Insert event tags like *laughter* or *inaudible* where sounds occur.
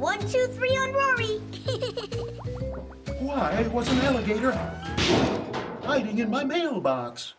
One, two, three on Rory. *laughs* Why was an alligator hiding in my mailbox?